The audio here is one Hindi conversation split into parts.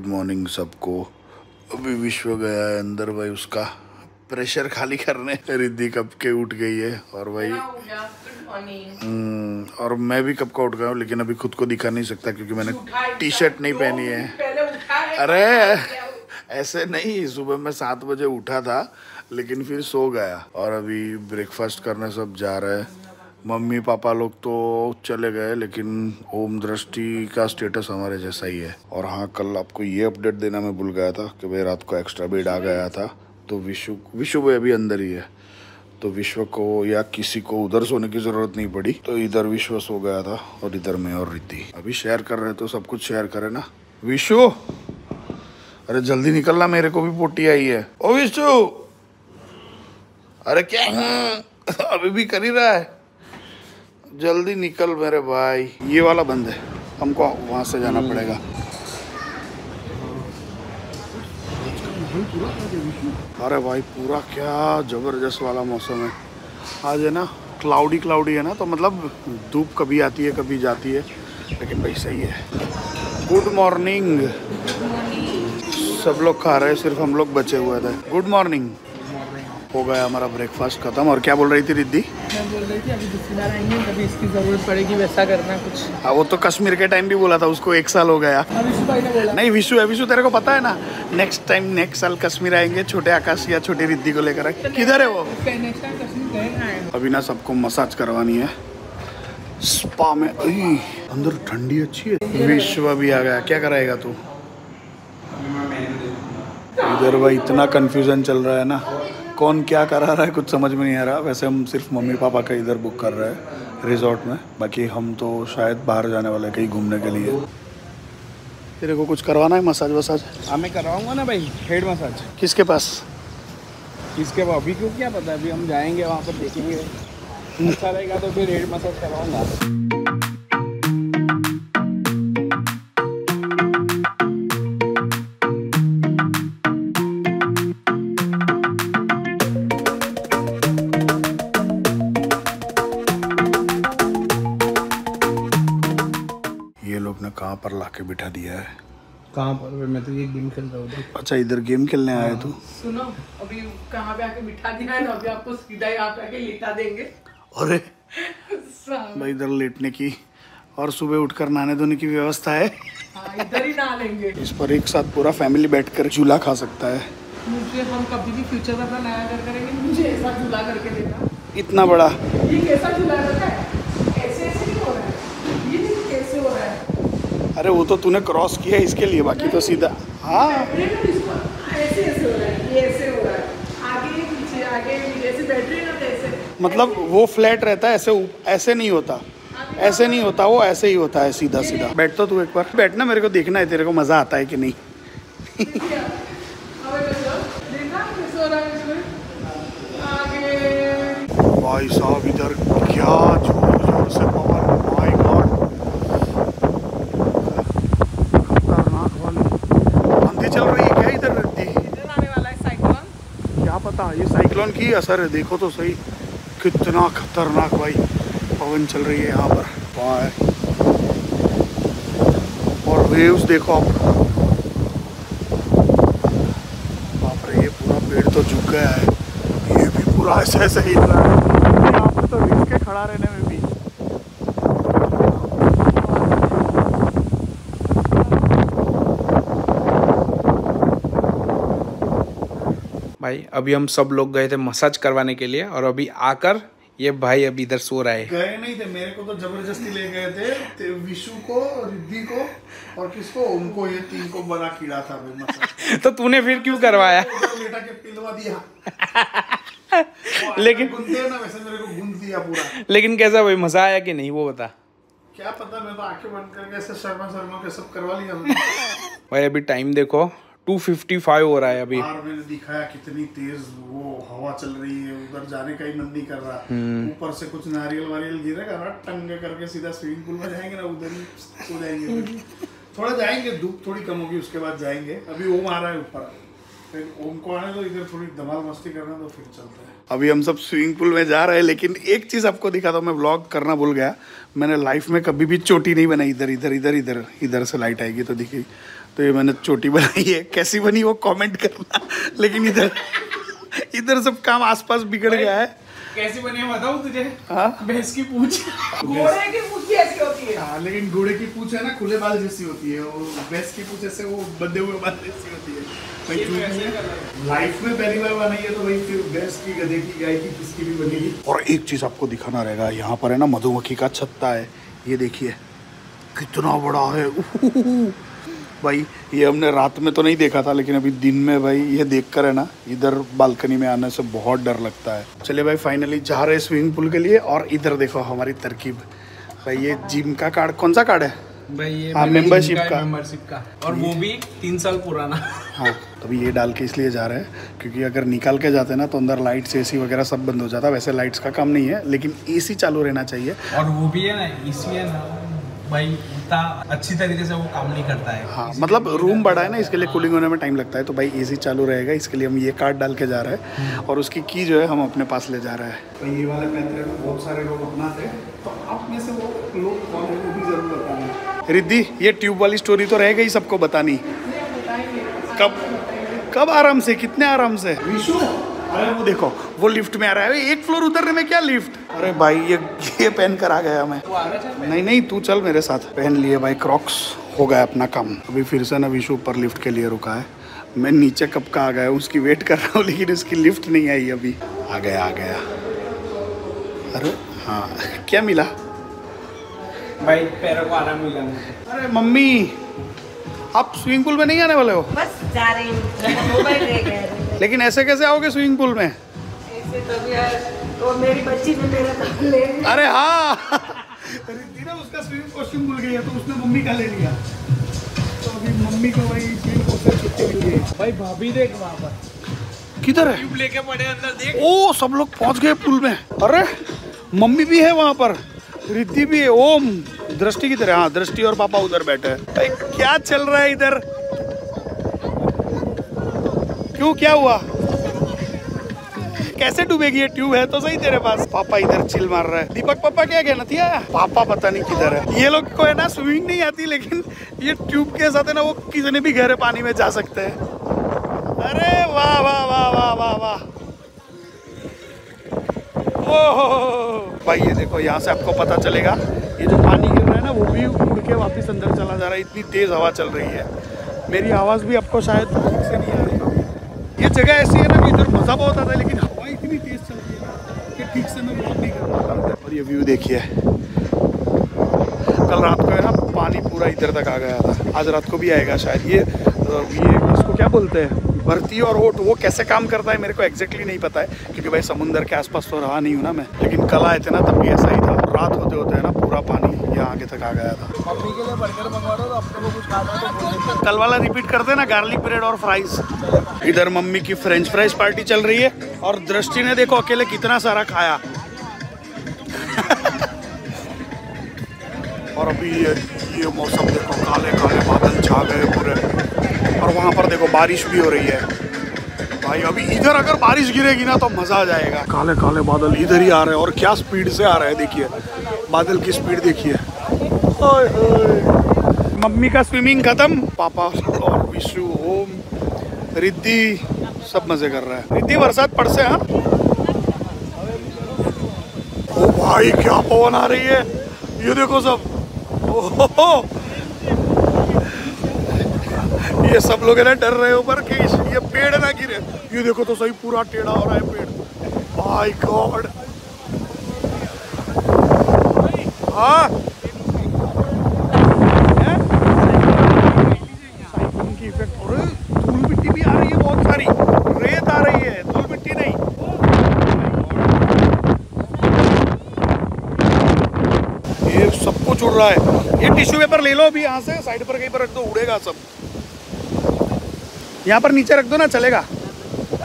गुड मॉर्निंग सबको। अभी विश्व गया है अंदर भाई उसका प्रेशर खाली करने। रिद्धि कब के उठ गई है और भाई हम्म, और मैं भी कब का उठ गया हूँ लेकिन अभी खुद को दिखा नहीं सकता क्योंकि मैंने टी शर्ट नहीं पहनी है। अरे ऐसे नहीं सुबह मैं सात बजे उठा था लेकिन फिर सो गया। और अभी ब्रेकफास्ट करने सब जा रहे हैं। मम्मी पापा लोग तो चले गए, लेकिन ओम दृष्टि का स्टेटस हमारे जैसा ही है। और हाँ कल आपको ये अपडेट देना मैं भूल गया था कि भाई रात को एक्स्ट्रा बेड आ गया था तो विश्व विश्व भाई अभी अंदर ही है। तो विश्व को या किसी को उधर सोने की ज़रूरत नहीं पड़ी तो इधर विश्व सो गया था और इधर मैं और रिद्धि। अभी शेयर कर रहे तो सब कुछ शेयर करे ना। विश्व अरे जल्दी निकलना मेरे को भी पोटी आई है। ओ विश्व अरे क्या? अभी भी कर ही रहा है। जल्दी निकल मेरे भाई। ये वाला बंद है। हमको वहाँ से जाना पड़ेगा। अरे भाई पूरा क्या ज़बरदस्त वाला मौसम है। आज है ना क्लाउडी क्लाउडी है ना तो मतलब धूप कभी आती है कभी जाती है लेकिन भाई सही है। गुड मॉर्निंग सब लोग खा रहे हैं सिर्फ़ हम लोग बचे हुए थे। गुड मॉर्निंग हो गया हमारा ब्रेकफास्ट खत्म। और क्या बोल रही थी रिद्धि? मैं बोल रही थी अभी दूसरी आएँगे कभी इसकी ज़रूरत पड़ेगी वैसा करना कुछ। हाँ वो तो कश्मीर के टाइम भी बोला था उसको एक साल हो गया। बोला। नहीं विशु है विशु तेरे को पता है ना? नेक्स्ट टाइम नेक्स्ट साल कश्मीर आएँगे छोटे आकाश या छोटी रिद्धि को लेकर। किधर है वो? अभी ना सबको मसाज करवानी है। स्पा में अंदर ठंडी अच्छी है। विश्व भी आ गया क्या कराएगा तू? इधर भाई इतना कंफ्यूजन चल रहा है ना। कौन क्या करा रहा है कुछ समझ में नहीं आ रहा। वैसे हम सिर्फ़ मम्मी पापा का इधर बुक कर रहे हैं रिजॉर्ट में। बाकी हम तो शायद बाहर जाने वाले हैं कहीं घूमने के लिए। तेरे को कुछ करवाना है मसाज वसाज? हाँ मैं करवाऊँगा ना भाई हेड मसाज किसके पास? किसके बाद अभी क्यों क्या पता अभी हम जाएँगे वहाँ पर देखेंगे। अच्छा रहेगा तो फिर हेड मसाज करवाऊँगा। पर लाके बिठा दिया है। कहाँ पर? मैं तो ये गेम खेल रहा हूँ अच्छा इधर गेम खेलने आए तू? सुनो अभी कहाँ पे आके बिठा दिया है ना अभी आपको सीधा यहाँ पे आके लिटा देंगे। अरे भाई इधर लेटने की और सुबह उठकर नहाने धोने की व्यवस्था है। हाँ, इधर ही नहा लेंगे। इस पर एक साथ पूरा फैमिली बैठकर झूला खा सकता है। मुझे हम कभी भी फ्यूचर में अपना नया घर करेंगे मुझे ऐसा झूला करके देना। इतना बड़ा? ये कैसा झूला करता है ऐसे ऐसे नहीं हो रहा है ये देखो कैसे हो रहा है अरे वो तो तूने क्रॉस किया इसके लिए, बाकी तो सीधा। हाँ। मतलब वो फ्लैट रहता है, ऐसे ऐसे नहीं होता। ऐसे नहीं होता, वो ऐसे ही होता है, सीधा सीधा। बैठ तो तू एक बार। बैठना मेरे को देखना है, तेरे को मज़ा आता है कि नहीं। भाई साहब, इधर क्या ज़ोर ज़ोर से पवन माय गॉड खतरनाक वाली आंधी चल रही है क्या इधर रहती इधर आने वाला है साइक्लोन क्या पता? ये साइक्लोन की असर है, देखो तो सही। कितना खतरनाक भाई, पवन चल रही है यहाँ पर। और वेव्स देखो आप। बाप रे, ये पूरा पेड़ तो झुक गया है। ये भी पूरा ऐसे ऐसे ही रहा है। यहाँ पर तो रिस्क है खड़ा रहने में भी। भाई अभी हम सब लोग गए थे मसाज करवाने के लिए और अभी आकर ये भाई अभी इधर सो रहा है। गए नहीं थे मेरे को तो ज़बरदस्ती ले गए थे ते- विशु को रिद्धि को और किसको? उनको ये तीन को बड़ा कीड़ा था भाई मसाज तो तूने फिर क्यों करवाया? लेटा के पिलवा दिया। लेकिन- ना वैसे मेरे को गूंद दिया पूरा। लेकिन कैसा भाई मज़ा आया कि नहीं वो बता? क्या पता मैं तो आँखें बंद करके ऐसे शर्मा शर्मा के सब करवा लिया। भाई अभी टाइम देखो। 255 हो रहा है अभी। दिखाया कितनी तेज वो हवा चल रही है उधर जाने का ही मन नहीं कर रहा। ऊपर से कुछ नारियल वारियल गिरेगा ना टंगे करके सीधा स्विमिंग पूल में जाएँगे ना उधर ही सो जाएँगे। थोड़ा जाएँगे धूप थोड़ी कम होगी उसके बाद जाएँगे। अभी ओम आ रहा है ऊपर। फिर ओम को आने दो इधर थोड़ी धमाल मस्ती करना तो फिर चलता है। अभी हम सब स्विमिंग पूल में जा रहे हैं लेकिन एक चीज़ आपको दिखा दो मैं व्लॉग करना भूल गया। मैंने लाइफ में कभी भी चोटी नहीं बनाई, इधर इधर इधर इधर इधर से लाइट आएगी तो दिखेगी। तो ये मैंने चोटी बनाई है। कैसी बनी वो कमेंट करना। लेकिन इधर इधर सब काम आसपास बिगड़ गया है। कैसी बनी है बताऊँ तुझे? हाँ? भैंस की पूछ। घोड़े की पूछ भी ऐसी होती है। हाँ लेकिन घोड़े की पूछ है ना खुले बाल जैसी होती है वो भैंस की पूछ ऐसे वो बंधे हुए बाल जैसी होती है। लाइफ में पहली बार बनाई है तो भाई फिर भैंस की गधे की गाय की किसकी भी बनेगी। और एक चीज़ आपको दिखाना रहेगा यहाँ पर है ना मधुमक्खी का छत्ता है। ये देखिए कितना बड़ा है। भाई ये हमने रात में तो नहीं देखा था लेकिन अभी दिन में भाई ये देख कर है ना इधर बालकनी में आने से बहुत डर लगता है। चलिए भाई फाइनली जा रहे स्विमिंग पूल के लिए और इधर देखो हमारी तरकीब। भाई ये जिम का कार्ड कौन सा कार्ड है? भाई ये हाँ, जिम का। मेंबरशिप का। और वो भी तीन साल पुराना। हाँ तो अभी ये डाल के इसलिए जा रहे हैं क्योंकि अगर निकाल के जाते ना तो अंदर लाइट्स एसी वगैरह सब बंद हो जाता। वैसे लाइट्स का काम नहीं है लेकिन एसी चालू रहना चाहिए। और वो भी है ना इसमें ना। भाई इतना अच्छी तरीके से वो काम नहीं करता है। हाँ मतलब रूम बड़ा है ना इसके लिए कूलिंग होने में टाइम लगता है तो भाई एसी चालू रहेगा। इसके लिए हम ये कार्ड डाल के जा रहे हैं और उसकी की जो है हम अपने पास ले जा रहे हैं। तो ये वाले पैंतरे में बहुत सारे लोग अपनाते हैं तो आप में से वो लोग कौन है वो भी ज़रूर बताना। रिद्धि ये ट्यूब वाली स्टोरी तो रहेगा ही सबको बतानी। कब कब आराम से कितने आराम से? विशु अरे वो देखो वो लिफ्ट में आ रहा है। एक फ्लोर उतरने में क्या लिफ्ट अरे भाई ये ये पहन कर आ गया मैं। नहीं नहीं तू चल मेरे साथ। पहन लिए भाई क्रॉक्स हो गया अपना काम। अभी फिर से ना विशु ऊपर लिफ्ट के लिए रुका है। मैं नीचे कब का आ गया उसकी वेट कर रहा हूँ लेकिन उसकी लिफ्ट नहीं आई अभी। आ गया आ गया। अरे हाँ क्या मिला? भाई पैरों को आराम मिला अरे मम्मी आप स्विमिंग पूल में नहीं आने वाले हो? बस जा रही हूँ। लेकिन ऐसे कैसे आओगे स्विमिंग पूल में? ऐसे तो तो मेरी बच्ची ने मेरा नाम ले लिया। अरे हाँ। रिद्धि ना उसका स्विमिंग कॉस्ट्यूम भूल गई है तो उसने मम्मी का ले लिया। तो अभी मम्मी को भाई स्विमिंग से छुट्टी मिली है। भाई भाभी देख वहाँ पर। किधर है? ट्यूब लेके पड़े अंदर देख। ओ सब लोग पहुँच गए पुल में। अरे मम्मी भी है वहाँ पर। रिद्धि भी है। ओम दृष्टि की तरह हाँ दृष्टि और पापा उधर बैठे हैं। भाई क्या चल रहा है इधर? क्यों क्या हुआ? कैसे डूबेगी ये ट्यूब है? तो सही तेरे पास। पापा इधर चिल मार रहा है। दीपक पापा क्या कहना थी? पापा पता नहीं किधर है। ये लोग को है ना स्विमिंग नहीं आती लेकिन ये ट्यूब के साथ है ना वो किसी भी गहरे पानी में जा सकते हैं। अरे वाह वाह वाह वाह वाह वाह। ओह। भाई ये देखो यहाँ से आपको पता चलेगा ये जो पानी गिर रहा है ना वो भी उड़ के वापस अंदर चला जा रहा है। इतनी तेज हवा चल रही है। मेरी आवाज़ भी आपको शायद ठीक से नहीं आ रही। ये जगह ऐसी है ना कि इधर मज़ा बहुत आता है लेकिन इतनी तेज चल रही है कि ठीक से मैं वॉक नहीं कर और ये व्यू देखिए। कल रात को है ना, पानी पूरा इधर तक आ गया था। आज रात को भी आएगा शायद। ये ये इसको क्या बोलते हैं? भर्ती और ओट वो कैसे काम करता है मेरे को एग्जैक्टली नहीं पता है, क्योंकि भाई समुंदर के आसपास तो रहा नहीं हूँ ना मैं। लेकिन कल आए थे ना, तब भी ऐसा ही था। रात होते होते है ना पूरा पानी यहाँ आगे तक आ गया था। मम्मी के लिए बर्गर मंगवा दो तो अपने को कुछ खाना तो कल वाला रिपीट करते ना गार्लिक ब्रेड और फ्राइज इधर मम्मी की फ्रेंच फ्राइज पार्टी चल रही है और दृष्टि ने देखो अकेले कितना सारा खाया। और अभी ये ये मौसम देखो काले काले बादल छा गए पूरे। और वहाँ पर देखो बारिश भी हो रही है। भाई, अभी इधर अगर बारिश गिरेगी ना तो मज़ा आ जाएगा। काले काले बादल इधर ही आ रहे हैं और क्या स्पीड से आ रहे हैं, देखिए। बादल की स्पीड देखिए। मम्मी का स्विमिंग खत्म। पापा और विशु, ओम, रिद्धि, सब मज़े कर रहा है। रिद्धि, बरसात पड़ से हाँ? ओ भाई, क्या पवन आ रही है? ये देखो सब। ये सब लोग है ना डर रहे ऊपर कि ये गिरे। ये देखो तो सही, पूरा टेढ़ा हो रहा है पेड़। माय गॉड हाँ? सब कुछ उड़ रहा है। ये टिश्यू पेपर ले लो अभी यहाँ से। साइड पर कहीं पर रख दो, उड़ेगा सब। यहाँ पर नीचे रख दो ना, चलेगा।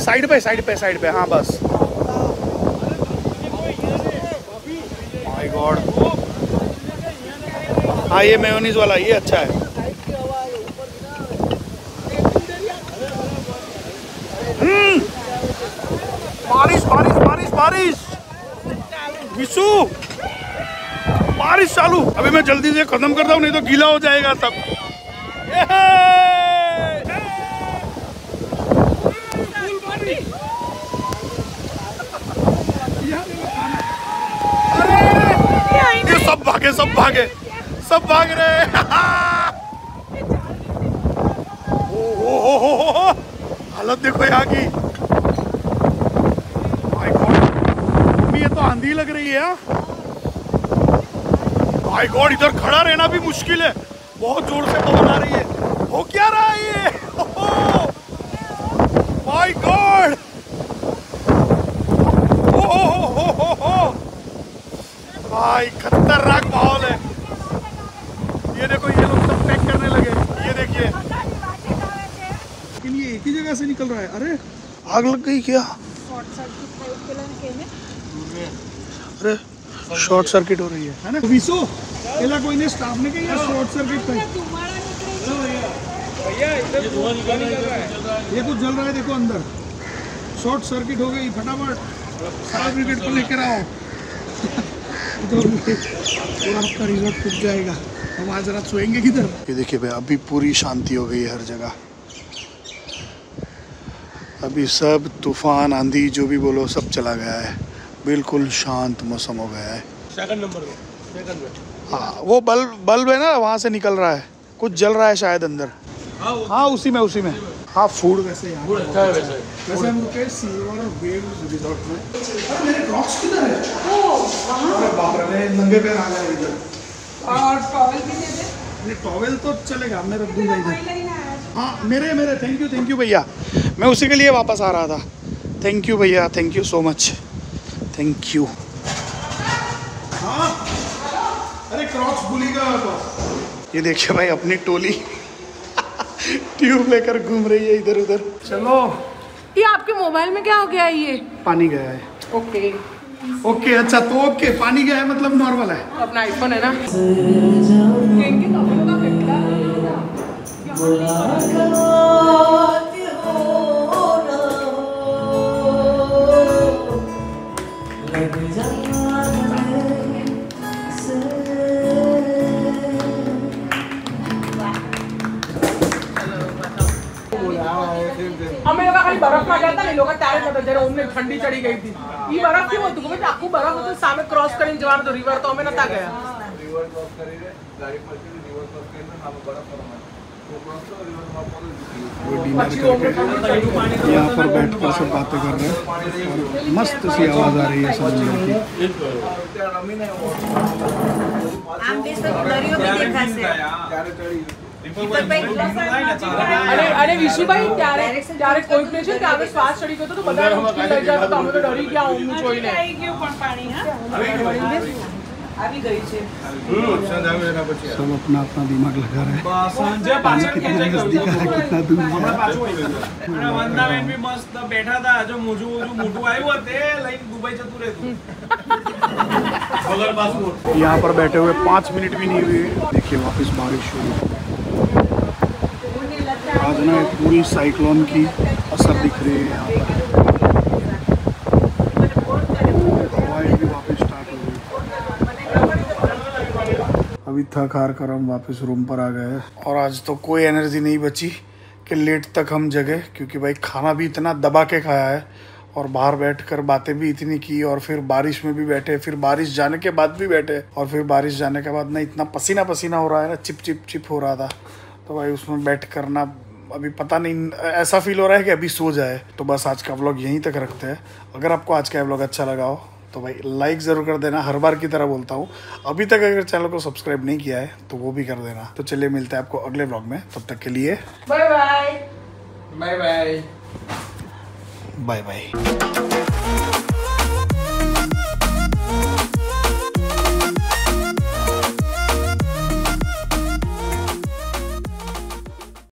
साइड पे साइड पे साइड पे हाँ बस। माय गॉड हाँ ये मेयोनीज वाला, ये अच्छा है। हम्म। बारिश बारिश बारिश बारिश। विशु। बारिश चालू। अभी मैं जल्दी से खत्म करता हूँ, नहीं तो गीला हो जाएगा सब भागे, सब भागे। सब भाग रहे हैं। हालत देखो यहाँ की। ये तो आंधी लग रही है माय गॉड इधर खड़ा रहना भी मुश्किल है। बहुत ज़ोर से पवन आ रही है। हो क्या रहा है ये माय गॉड भाई, खतरनाक माहौल है। ये देखो, ये लोग सब पैक करने लगे। ये देखिए। लेकिन ये एक ही जगह से निकल रहा है। अरे, आग लग गई क्या? अरे शॉर्ट सर्किट हो रही है। है ना? विसो एला कोई ने स्टाफ ने कही शॉर्ट सर्किट का ये कुछ जल रहा है, देखो अंदर। शॉर्ट सर्किट हो गई, फटाफट। फायर ब्रिगेड को लेकर आओ। तो आपका रिजॉर्ट टूट जाएगा हम आज रात सोएँगे किधर ये देखिए भाई अभी पूरी शांति हो गई है हर जगह। अभी सब तूफ़ान आंधी जो भी बोलो सब चला गया है। बिल्कुल शांत मौसम हो गया है। सेकंड नंबर में सेकंड में। हाँ वो बल्ब बल्ब है ना वहाँ से निकल रहा है। कुछ जल रहा है शायद अंदर। हाँ उसी में उसी में। हाँ फ़ूड वैसे यहाँ गुड अच्छा है वैसे। वैसे हम रुके सिल्वर वेव रिजॉर्ट में। अरे मेरे क्रॉक्स किधर है? अरे बाप रे मैं नंगे पैर आ गया इधर। और टॉवल भी दे दे ये टॉवेल तो चलेगा मैं रख दूँगा इधर नहीं हाँ मेरे मेरे थैंक यू थैंक यू भैया। मैं उसी के लिए वापस आ रहा था। थैंक यू भैया thank you so much thank you हाँ। अरे क्रॉक्स भूलिएगा तो। ये देखिए भाई अपनी टोली। ट्यूब लेकर घूम रही है इधर उधर। चलो। ये आपके मोबाइल में क्या हो गया ये? पानी गया है। ओके। ओके अच्छा तो ओके पानी गया है मतलब नॉर्मल है। अपना आईफोन है ना? ठंडी चढ़ी गई थी। ये बर्फ़ क्यों होती? है आपको बर्फ़ होती तो सामने क्रॉस करें जवान तो रिवर तो हमें ना था गया। रिवर क्रॉस करें गाड़ी पर रिवर क्रॉस करें ना हम बर्फ़ पर हमारे यहाँ पर बैठ कर सब बातें कर रहे हैं। और मस्त सी आवाज़ आ रही है सब लोगों की। આમ દેશ તો દરિયો બી દેખાશે અને અને વિશુભાઈ ત્યારે ત્યારે કોઈકને છે ને ત્યારે શ્વાસ ચડી ગયો હતો તો બધા ઉચકી લઈ જાય તો અમે તો ડરી ગયા ઊંઘ જોઈને આવી ગયું પણ પાણી હા આવી ગઈ છે सब अपना अपना दिमाग लगा रहे हैं पानी कितना नजदीक है कितना दूर है અને વંદાબેન બી મસ્ત બેઠા હતા જો મોજું મોજું મોટું આવ્યું તે લઈને દુબઈ જતું રહેતું વગર પાસપોર્ટ यहाँ पर बैठे हुए पाँच मिनट भी नहीं हुए देखिए वापस बारिश शुरू आज ना पूरी साइक्लोन की असर दिख रही है यहाँ पर। अभी थक हार कर हम वापस रूम पर आ गए और आज तो कोई एनर्जी नहीं बची कि लेट तक हम जगे, क्योंकि भाई खाना भी इतना दबा के खाया है और बाहर बैठकर बातें भी इतनी की और फिर बारिश में भी बैठे, फिर बारिश जाने के बाद भी बैठे और फिर बारिश जाने के बाद ना इतना पसीना पसीना हो रहा है ना चिप चिप चिप हो रहा था। तो भाई उसमें बैठ कर ना अभी पता नहीं ऐसा फील हो रहा है कि अभी सो जाए तो बस आज का व्लॉग यहीं तक रखते हैं। अगर आपको आज का व्लॉग अच्छा लगा हो तो भाई लाइक ज़रूर कर देना हर बार की तरह बोलता हूँ। अभी तक अगर चैनल को सब्सक्राइब नहीं किया है तो वो भी कर देना। तो चलिए मिलते हैं आपको अगले ब्लॉग में तब तक के लिए। Bye bye bye bye bye bye